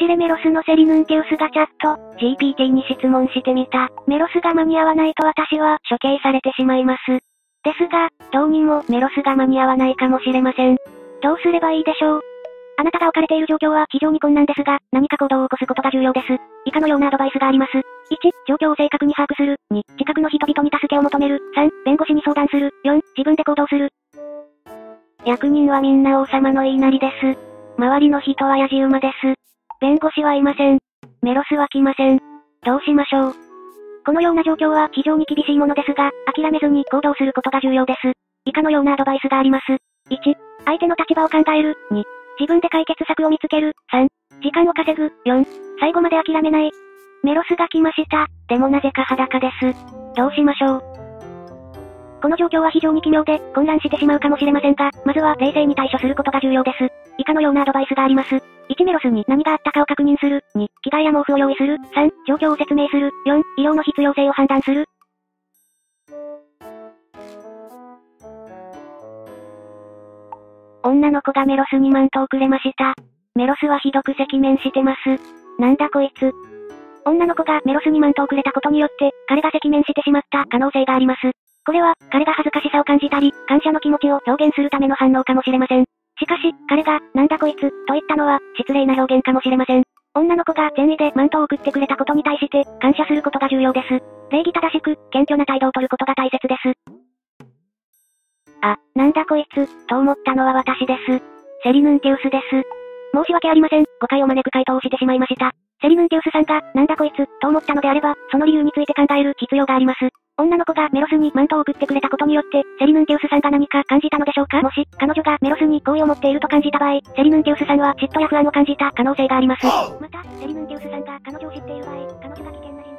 しれメロスのセリヌンティウスがチャット、GPT に質問してみた。メロスが間に合わないと私は処刑されてしまいます。ですが、どうにもメロスが間に合わないかもしれません。どうすればいいでしょう？あなたが置かれている状況は非常に困難ですが、何か行動を起こすことが重要です。以下のようなアドバイスがあります。1、状況を正確に把握する。2、近くの人々に助けを求める。3、弁護士に相談する。4、自分で行動する。役人はみんな王様の言いなりです。周りの人はやじ馬です。弁護士はいません。メロスは来ません。どうしましょう。このような状況は非常に厳しいものですが、諦めずに行動することが重要です。以下のようなアドバイスがあります。1、相手の立場を考える。2、自分で解決策を見つける。3、時間を稼ぐ。4、最後まで諦めない。メロスが来ました。でもなぜか裸です。どうしましょう。この状況は非常に奇妙で、混乱してしまうかもしれませんが、まずは冷静に対処することが重要です。以下のようなアドバイスがあります。1メロスに何があったかを確認する。2、着替えや毛布を用意する。3、状況を説明する。4、医療の必要性を判断する。女の子がメロスにマントをくれました。メロスはひどく赤面してます。なんだこいつ。女の子がメロスにマントをくれたことによって、彼が赤面してしまった可能性があります。これは、彼が恥ずかしさを感じたり、感謝の気持ちを表現するための反応かもしれません。しかし、彼が、なんだこいつ、と言ったのは、失礼な表現かもしれません。女の子が善意でマントを送ってくれたことに対して、感謝することが重要です。礼儀正しく、謙虚な態度を取ることが大切です。あ、なんだこいつ、と思ったのは私です。セリヌンティウスです。申し訳ありません。誤解を招く回答をしてしまいました。セリヌンティウスさんが、なんだこいつ、と思ったのであれば、その理由について考える必要があります。女の子がメロスにマントを送ってくれたことによって、セリヌンティウスさんが何か感じたのでしょうかもし、彼女がメロスに好意を持っていると感じた場合、セリヌンティウスさんは嫉妬や不安を感じた可能性があります。また、セリヌンティウスさんが彼女を知っている場合、彼女が危険な人